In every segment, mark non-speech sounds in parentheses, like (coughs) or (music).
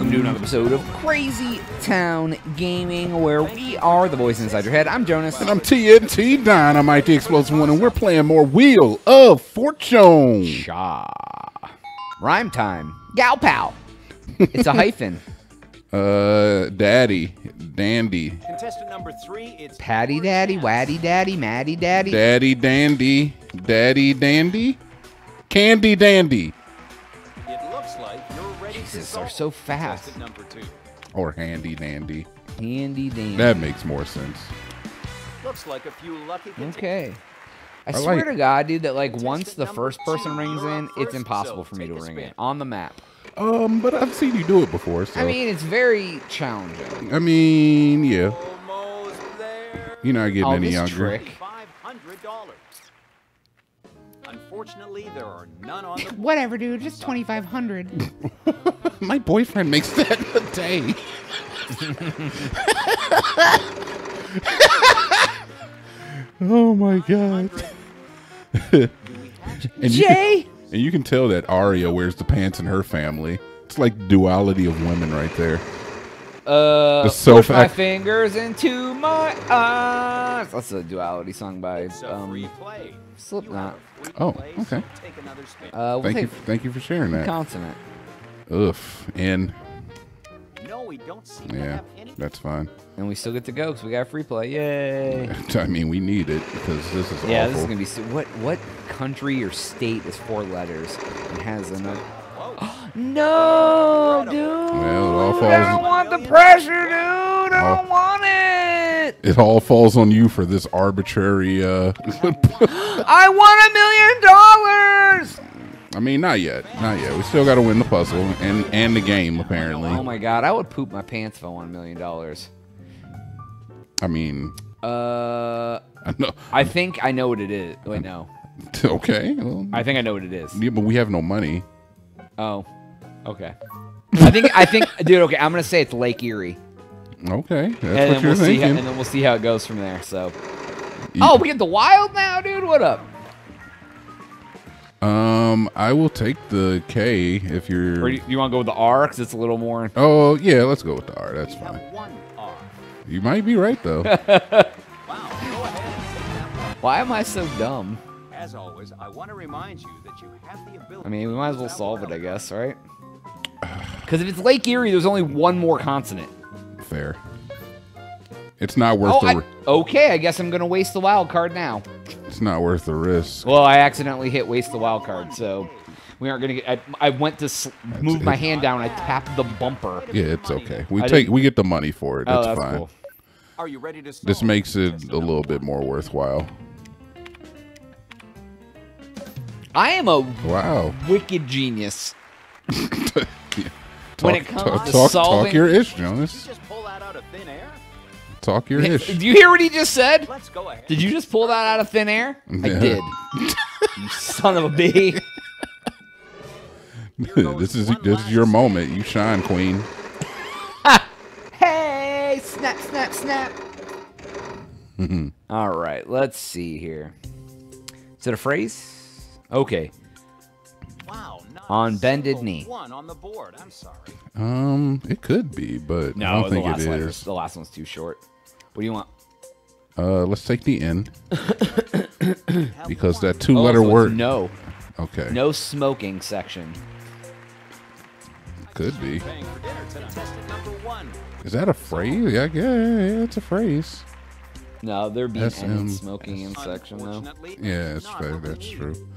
welcome to another episode of Crazy Town Gaming, where we are the voice inside your head. I'm Jonaas. And I'm TnT Dinomight, the explosive one, and we're playing more Wheel of Fortune. Shaw. Rhyme time. Gal pal. It's a hyphen. (laughs) Uh, Daddy, Dandy, Contestant number three, it's Patty daddy, waddy daddy, maddie daddy. Daddy Dandy, Daddy Dandy, Candy Dandy, Jesus, they're so fast. Number two. or Handy Dandy. Handy dandy. That makes more sense. Looks like a few lucky contestants. Okay. I, I swear like- to God, dude, that like once the first person rings in, up it's impossible so for me to ring spin. it on the map. Um, but I've seen you do it before, so I mean, it's very challenging. I mean, yeah. You're not getting Oh, any this younger. trick. Five hundred dollars. Unfortunately, there are none on the (laughs) Whatever, dude. Just twenty five hundred. (laughs) My boyfriend makes that a day. (laughs) oh my god. and you, Jay. and you can tell that Arya wears the pants in her family. It's like duality of women right there. Uh, The push self my fingers into my eyes. That's a duality song by It's a free um. Slipknot. You have free Oh, okay. Take another spin. Uh, we'll Thank you, thank you for sharing that. consonant. Ugh, and no, we don't seem to yeah, have that's fine. And we still get to go because we got free play. Yay! (laughs) I mean, we need it because this is Yeah, awful. this is gonna be. So, what what country or state is four letters and has another? Whoa. (gasps) No, dude. Well, it all I don't want the pressure, dude. I Oh. don't want it. it all falls on you for this arbitrary. uh (laughs) I want a million dollars. I mean, not yet, not yet. We still got to win the puzzle and and the game apparently. Oh my god, I would poop my pants if I won a million dollars. I mean, Uh, I know. I think I know what it is. Wait, no. (laughs) Okay, well, I think I know what it is. yeah, but we have no money. Oh, okay. I think I think, dude. Okay, I'm gonna say it's Lake Erie, Okay, that's and what then you're we'll see. How, and then we'll see how it goes from there. So, You- oh, we get the wild now, dude. What up? um, I will take the K if you're. Or you, you want to go with the R because it's a little more. Oh yeah, let's go with the R. That's We fine. one R. You might be right though. (laughs) Wow. Go ahead and take that one. Why am I so dumb? As always, I want to remind you that you have the ability. I mean, we might as well solve it, I guess, right? Because if it's Lake Erie, there's only one more consonant. Fair. It's not worth Oh, the. I, okay. I guess I'm gonna waste the wild card now. It's not worth the risk. Well, I accidentally hit waste the wild card, so we aren't gonna get. I, I went to sl- move my hand down. I tapped the bumper. Yeah, it's okay. We I take didn't- we get the money for it. Oh, It's that's fine. cool. Are you ready to solve? This makes it contestant a little number bit more worthwhile. I am a Wow. wicked genius. (laughs) Talk, When it comes talk, to talk, solving- talk your ish, Did you Jonaas. just pull that out of thin air? Talk your ish. Do you hear what he just said? Let's go ahead. Did you just pull that out of thin air? I did. (laughs) you son of a bee. (laughs) this is this is your moment. You shine, queen. Hey, snap, snap, snap. (laughs) All right, let's see here. Is it a phrase? Okay. Wow. Not On bended single knee. One on the board. I'm sorry. Um, it could be, but I No, don't the think last it letter. is. The last one's too short. What do you want? Uh, let's take the N (coughs) because that two-letter Oh, so word. No, Okay, no smoking section. could be. Paying for dinner tonight. Contestant number one. Is that a phrase? Yeah, yeah, yeah, it's a phrase. No, there be SM. any smoking in section though. Yeah, it's fair. what we That's true.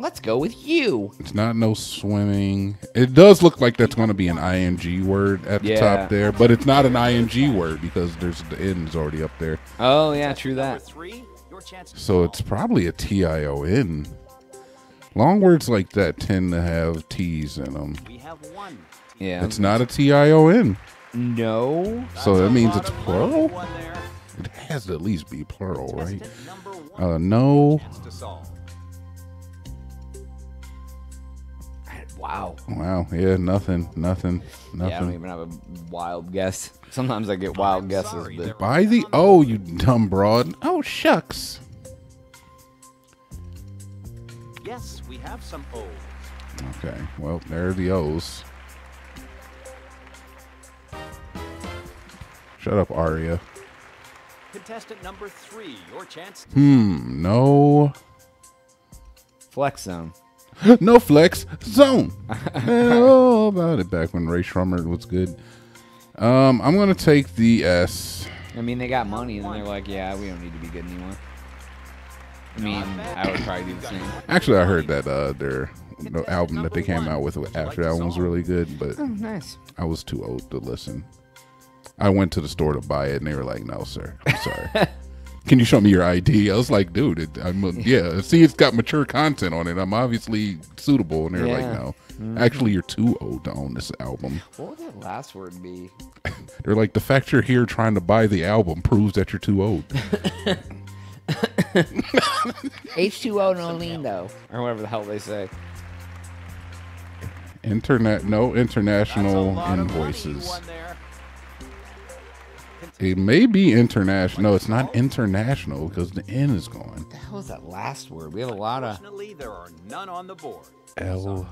Let's go with you. It's not no swimming. It does look like that's going to be an ing word at the Yeah. top there, but it's not an ing word because there's the N is already up there. Oh yeah, true that. three. Your chance to So it's probably a T I O N. Long words like that tend to have T's in them. We have one. Yeah. It's not a T I O N. no. So that means it's of plural? It has to at least be plural, right? Contestant number one. Uh, no. Wow. Wow. Yeah, nothing. Nothing. Nothing. Yeah, I don't even have a wild guess. Sometimes I get wild I'm guesses, sorry, but By the oh, you dumb broad. Oh, shucks. Yes, we have some O's. Okay. Well, there are the O's. Shut up, Aria. Contestant number three, your chance. Hmm. No. Flex zone. No flex zone. (laughs) Hell about it back when Rae Sremmurd was good. Um, I'm gonna take the S. I mean, they got money, and they're like, yeah, we don't need to be good anymore. I mean, I would probably do the same. Actually, I heard that uh, their the album that they came out with after that one was really good, but Oh, nice. I was too old to listen. I went to the store to buy it, and they were like, "No, sir, I'm sorry. (laughs) Can you show me your ID?" I was like, "Dude, it, I'm a- yeah. See, it's got mature content on it. I'm obviously suitable." And they were like, Yeah. "No, mm-hmm. actually, you're too old to own this album." What would that last word be? (laughs) They're like, "The fact you're here trying to buy the album proves that you're too old." H2O no lindo. Or whatever the hell they say. Internet, no international lot of money you invoices. Won there. It may be international. No, it's not international because the N is gone. What the hell is that last word? We have a lot of. Fortunately, there are none on the board. L.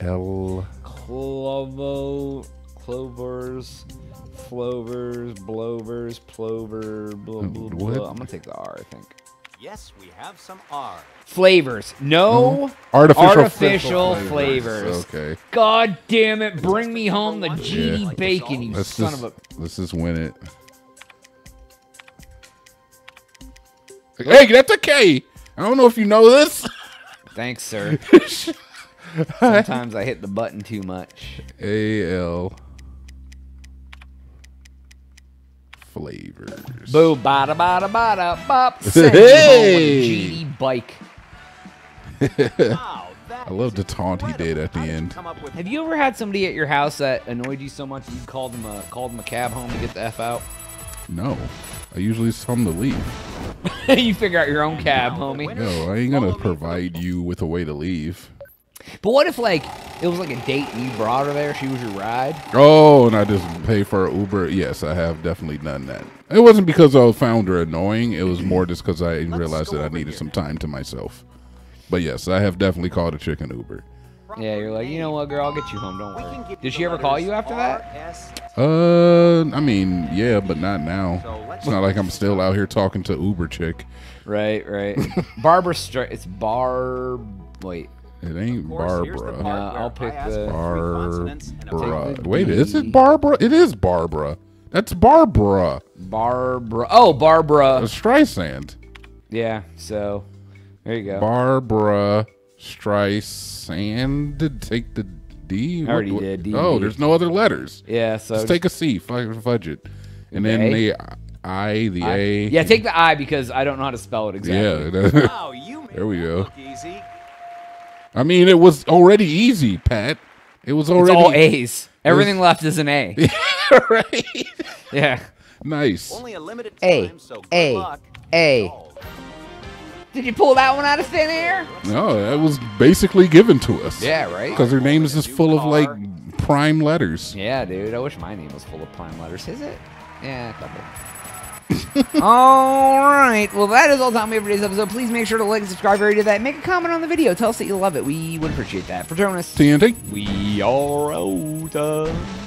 L. Clovo, clovers, flovers, blovers, plover, blah, blah, blah. I'm gonna take the R, I think. Yes, we have some R. Flavors. No mm-hmm. Artificial, artificial flavors. Okay. God damn it! Bring me home the GD bacon, you Let's son just, of a. let's just win it. Hey, that's a K. I don't know if you know this. Thanks, sir. (laughs) Sometimes I hit the button too much. A L flavors. Boo bada bada bada bop. (laughs) Send me Hey! home with a GD bike. Wow, that I love is the taunt he did at the How did you end. come up with Have you ever had somebody at your house that annoyed you so much that you called them a called them a cab home to get the f out? (laughs) No, I usually tell him to leave. you figure out your own cab, homie. No, I ain't gonna provide you with a way to leave. But what if like it was like a date and you brought her there, she was your ride? Oh, and I just pay for Uber. Yes, I have definitely done that. It wasn't because I found her annoying. It was more just because I realized that I needed here some time to myself. But yes, I have definitely called a chicken Uber. Yeah, you're like, you know what, girl, I'll get you home. Don't We worry. Did she ever call you after that? S, Uh, I mean, yeah, but not now. It's not like I'm still out here talking to Uber chick. Right, right. (laughs) Barbara Stri- it's Barb. Wait, It ain't course, Barbara. part Nah, I'll pick the- for three consonants and a Barbara. Take the Wait, is it Barbara? It is Barbara. That's Barbara. Barbara. Oh, Barbara. A Streisand. Yeah. So there you go. Barbara Streisand. Take the D. I already What- did, D. Oh, there's no other letters. yeah. So Just take a C. Fudge it. And The then A? the I, the I- A. yeah, take the I because I don't know how to spell it exactly. Yeah. Wow, you made (laughs) There we go. look easy. I mean, it was already easy, Pat. It was It's already all A's. Everything left is an A. (laughs) right. yeah. Nice. Only a limited A, so good A, luck. A. Did you pull that one out of thin air? No, that was basically given to us. Yeah, right. Because her name is just full of like prime letters. Yeah, dude. I wish my name was full of prime letters. Is it? Yeah, a couple. (laughs) all right. Well, that is all time we have for today's episode. Please make sure to like and subscribe if you did that. Make a comment on the video. Tell us that you love it. We would appreciate that. For Jonaas, TnT. we are out.